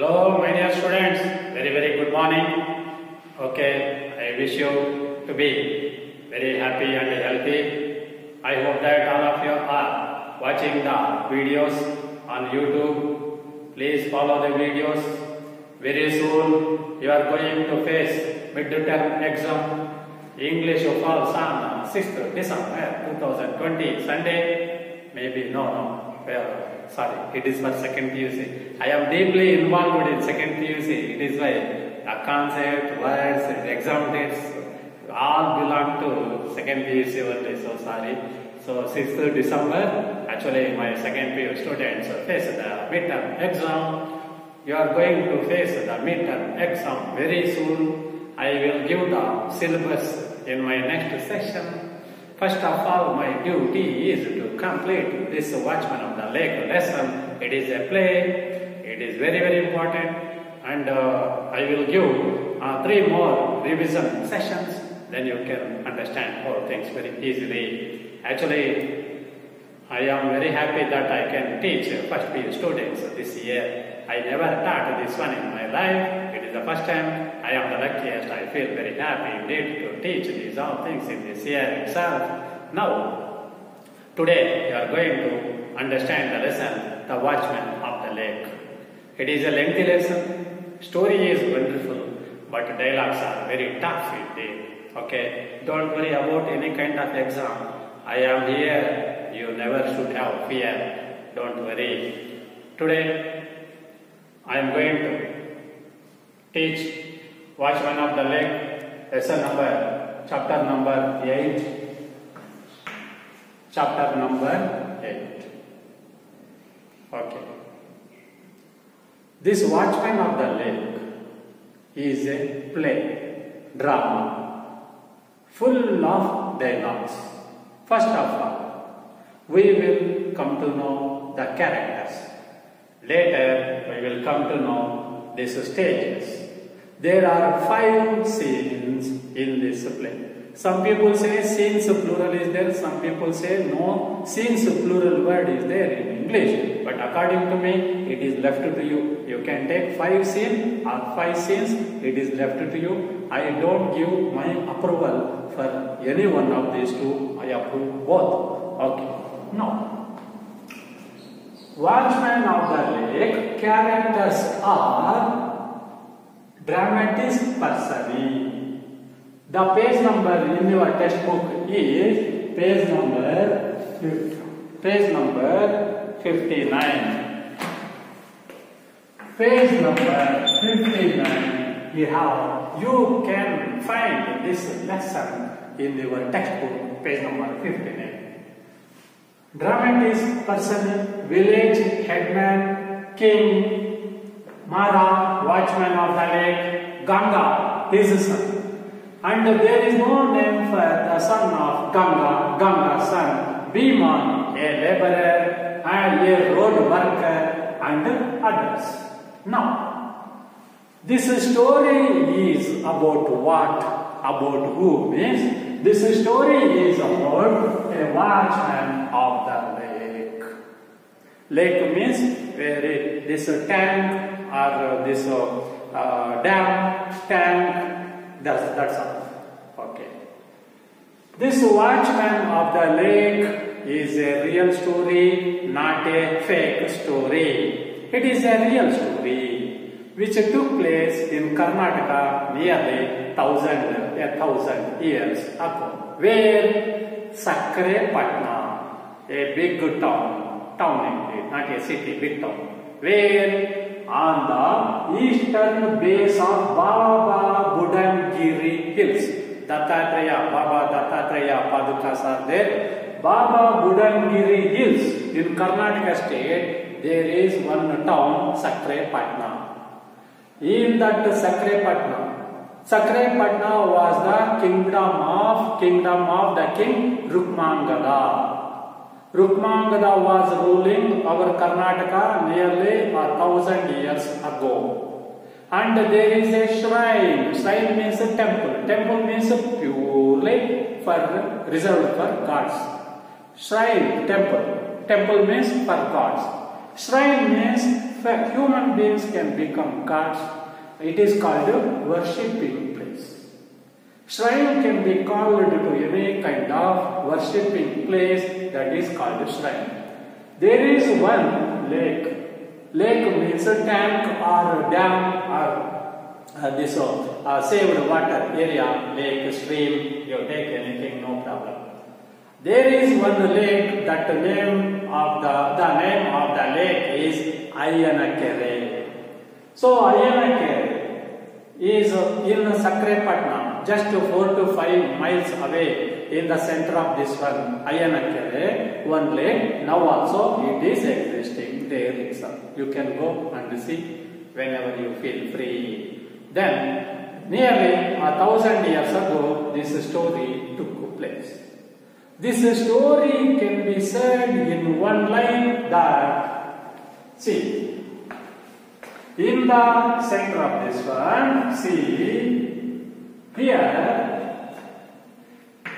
Hello, my dear students. Very, very good morning. Okay, I wish you to be very happy and healthy. I hope that all of you are watching the videos on YouTube. Please follow the videos. Very soon you are going to face midterm exam. English falls on 6th December 2020 Sunday. Maybe no, no. Well, sorry, it is for second PUC. I am deeply involved in second PUC. It is why the concept, words, exam dates all belong to second PUC only. So sorry. So 6th December, actually my second PU students face the midterm exam. You are going to face the midterm exam very soon. I will give the syllabus in my next session. First of all, my duty is to complete this Watchman of the Lake lesson. It is a play. It is very, very important. And uh, I will give uh, three more revision sessions. Then you can understand all things very easily. Actually, I am very happy that I can teach first year students this year. I never taught this one in my life. It is the first time. I am the luckiest. I feel very happy indeed to teach these all things in this year itself. Now, today you are going to understand the lesson, The Watchman of the Lake. It is a lengthy lesson. Story is wonderful, but dialogues are very tough indeed. Okay, don't worry about any kind of exam. I am here. You never should have fear. Don't worry. Today, I am going to teach Watchman of the Lake, lesson number, chapter number 8. Chapter number 8. Okay. This Watchman of the Lake is a play, drama, full of dialogues. First of all, we will come to know the characters. Later, we will come to know these stages. There are five scenes in this play. Some people say scenes plural is there, some people say no, scenes plural word is there in English. But according to me, it is left to you. You can take five scenes or five scenes, it is left to you. I don't give my approval for any one of these two, I approve both. Okay. Now, Watchman of the Lake characters are dramatist person. The page number in your textbook is page number page number 59. Page number 59 you have you can find this lesson in your textbook page number 59. Dramatist person, village headman, king, Mara, watchman of the lake, Ganga, his son. And there is no name for the son of Ganga, Ganga's son, Bhiman, a laborer and a road worker and others. Now, this story is about what? About who? Means this story is about a watchman of the lake. Lake means where this tank or this uh, dam, tank, that's, that's all. Okay. This watchman of the lake is a real story, not a fake story. It is a real story which took place in Karnataka nearly thousand, a thousand years ago, where Sakrepatna, a big town, town indeed, not a city, big town, where on the eastern base of Baba Budangiri Hills, Dattatreya, Baba Dattatreya Padukas are there. Baba Budangiri Hills in Karnataka state, there is one town, Sakrepatna. In that Sakrepatna, Sakrepatna was the kingdom of kingdom of the king Rukmangada. Rukmangada was ruling our Karnataka nearly a thousand years ago. And there is a shrine. Shrine means a temple. Temple means purely for reserved for gods. Shrine, temple. Temple means for gods. Shrine means human beings can become gods. It is called a worshipping place. Shrine can be called to any kind of worshipping place that is called a shrine. There is one lake. Lake means a tank or a dam or uh, this uh, saved water area, lake, stream, you take anything, no problem. There is one lake that the name of the, the name of the lake is Ayanakere. So Ayanakere is in Sakrepatna, just 4 to 5 miles away in the center of this one Ayanakere, one lake. Now also it is existing there itself. You can go and see whenever you feel free. Then, nearly a thousand years ago, this story took place. This story can be said in one line that, see, in the center of this one, see, here,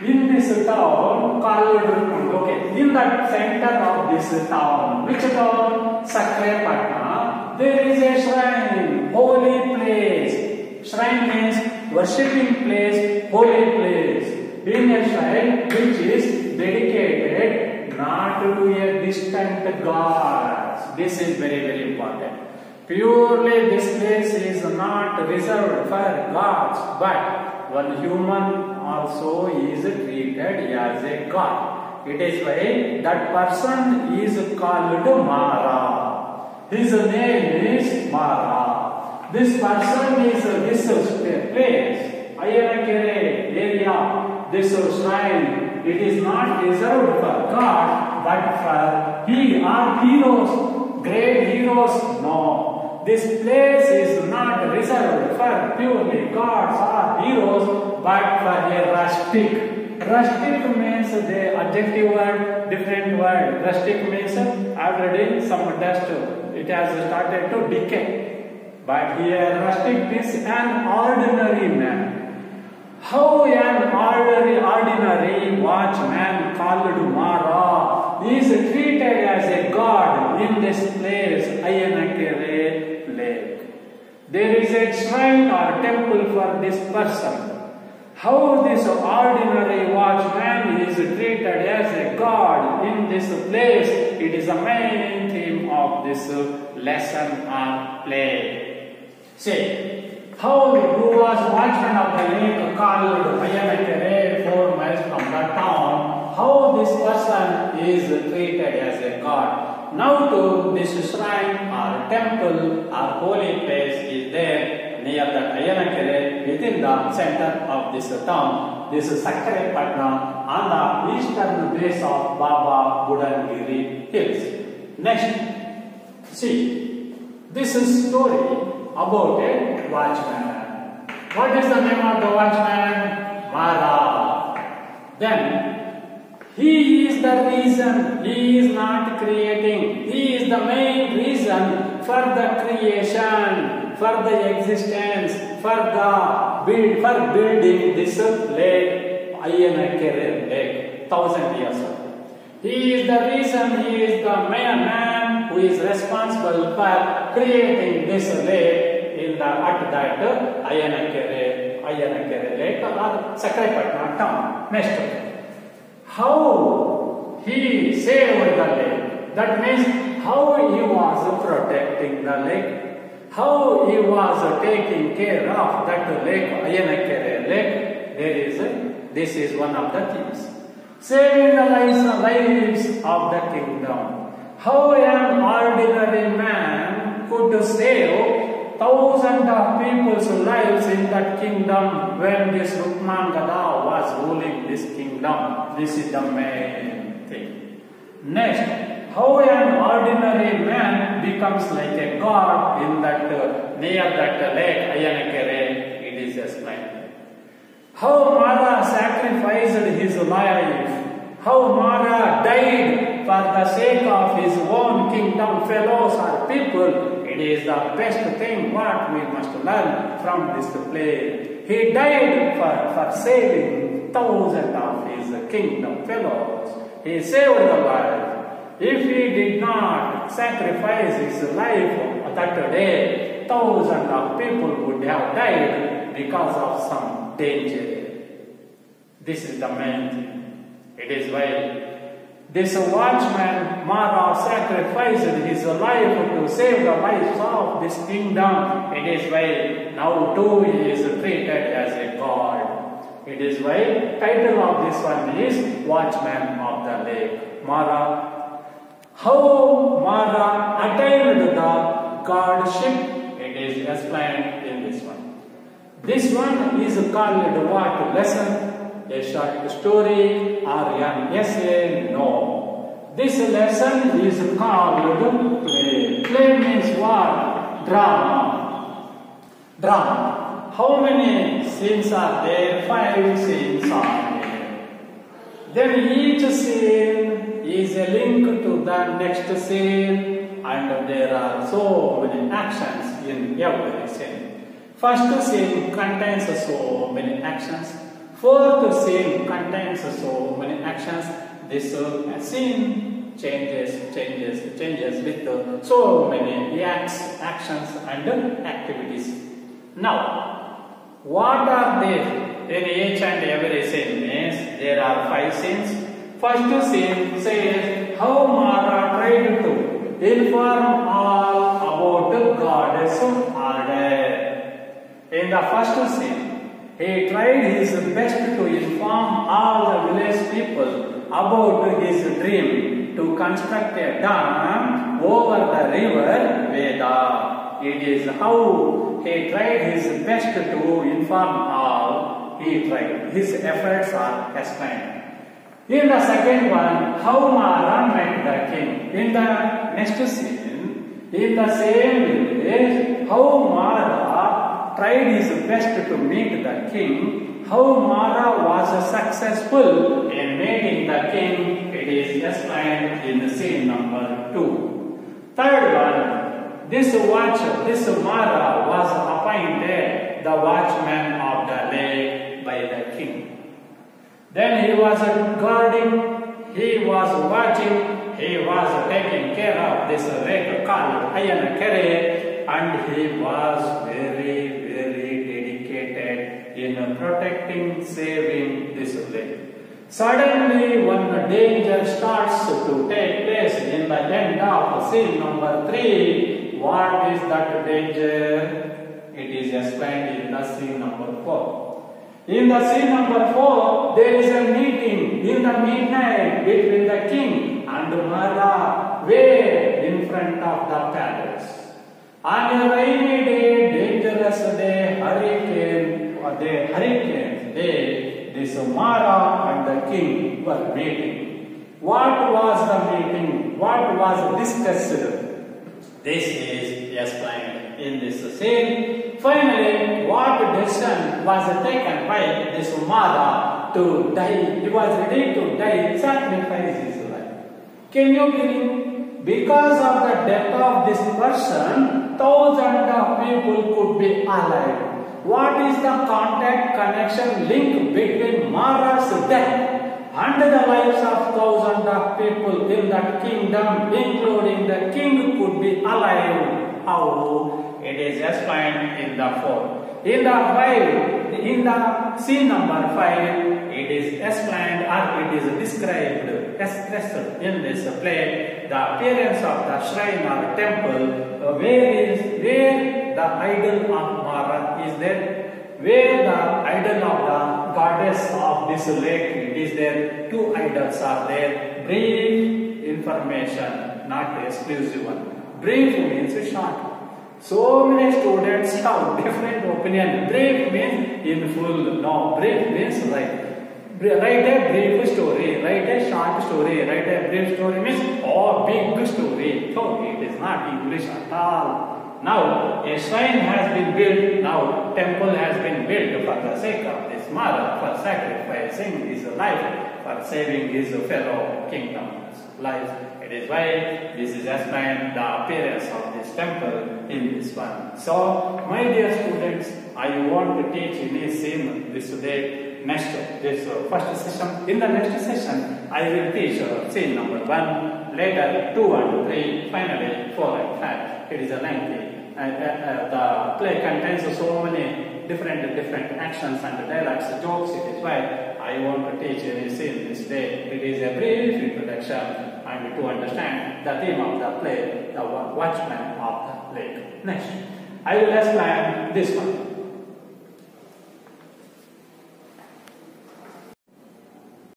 in this town called, okay, in the center of this town, which town? Sakrepatna, there is a shrine, holy place. Shrine means worshipping place, holy place. In a shrine which is dedicated not to a distant god. This is very, very important. Purely this place is not reserved for gods, but one human also is treated as a god. It is why that person is called Mara. His name is Mara. This person is this place, Ayanakere area, this shrine. It is not reserved for God, but for he or heroes, great heroes. No, this place is not reserved for purely gods or heroes, but for a rustic. Rustic means the adjective word, different word. Rustic means already some dust. It has started to decay. But here rustic means an ordinary man. How an ordinary, ordinary watchman called Mara is treated as a god in this place, Ayanakere. There is a shrine or temple for this person. How this ordinary watchman is treated as a god in this place, it is the main theme of this lesson or play. See, how who was watchman of the lake called Ayanakere, four miles from the town, how this person is treated as a god. Now to this shrine or temple or holy place is there near the Ayanakere within the center of this town. This is Sakrepatna on the eastern base of Baba Budangiri hills. Next, see, this is story about a watchman. What is the name of the watchman? Mara. Then he the reason, he is not creating, he is the main reason for the creation, for the existence, for the build, for building this lake, Ayanakere lake, thousand years ago. He is the reason, he is the man, man who is responsible for creating this lake in the at that Ayanakere, Ayanakere lake or Sakrepatna town. Next. How he saved the lake. That means how he was protecting the lake. How he was taking care of that lake, Ayanakere lake. There is, this is one of the things. Saving the lives, lives of the kingdom. How an ordinary man could save thousands of people's lives in that kingdom when this Rukmangada was ruling this kingdom. This is the main thing. Next, how an ordinary man becomes like a god in that uh, near that lake Ayanakere, it is explained. How Mara sacrificed his life, how Mara died for the sake of his own kingdom, fellows or people. It is the best thing what we must learn from this play. He died for, for saving thousands of his kingdom fellows. He saved the life. If he did not sacrifice his life that day, thousands of people would have died because of some danger. This is the main thing. It is why this watchman Mara sacrificed his life to save the lives of this kingdom. It is why now too he is treated as a god. It is why title of this one is Watchman of the Lake. Mara. How Mara attained the godship? It is explained in this one. This one is called what lesson? A short story or an essay? No. This lesson is called play. Play means what? Drama. Drama. How many sins are there? Five sins are there. Then each sin is a link to the next sin and there are so many actions in every scene. First sin contains so many actions. Fourth sin contains so many actions. This uh, scene changes, changes, changes with uh, so many acts, actions and activities. Now, what are they? in each and every scene? Means there are five scenes. First scene says how Mara tried to inform all about Goddess order. In the first scene, he tried his best to inform all the village people about his dream to construct a dam over the river Veda. It is how he tried his best to inform all. He tried. His efforts are explained. In the second one, how Mara met the king. In the next scene, in the same village, how Mara tried his best to meet the king. How Mara was successful in meeting the king. It is explained in scene number two. Third one, this watcher, this Mara was appointed the watchman of the lake by the king. Then he was guarding, he was watching, he was taking care of this lake called Ayanakere, and he was very, very dedicated in protecting, saving this lake. Suddenly, when danger starts to take place in the end of scene number three, what is that danger? It is explained in the scene number four. In the scene number four, there is a meeting in the midnight between the king and Mara, way in front of the palace. On a rainy day, dangerous day, hurricane, or day, hurricane day, this Mara and the king were meeting. What was the meeting? What was discussed? This is explained in this scene. Finally, what decision was taken by this Mara to die? He was ready to die, sacrifice his life. Can you believe? Because of the death of this person, thousands of people could be alive. What is the contact connection link between Mara's death and the lives of thousands of people in that kingdom, including the king, could be alive? How? It is explained in the fourth. In the five, in the scene number five, it is explained or it is described, expressed in this play, the appearance of the shrine or temple, uh, where is where the idol of Mara is there, where the idol of the goddess of this lake it is there. Two idols are there. Brief information, not exclusive one. Brief means short. So many students have different opinion. Brief means in full. No, brief means like write a brief story, write a short story, write a brief story means oh big story. So it is not English at all. Now a shrine has been built. Now temple has been built for the sake of this mother, for sacrificing his life, for saving his fellow kingdom's life. It is why this is explained the appearance of this temple in this one. So, my dear students, I want to teach in this scene this day, next this first session. In the next session, I will teach uh, scene number one, later 2 and 3, finally 4 and 5. It is a lengthy. Uh, uh, the play contains so many different different actions and dialogues, jokes. It is why I want to teach any scene this day. It is a brief introduction and to understand the theme of the play, the watchman of the lake. Next, I will explain this one.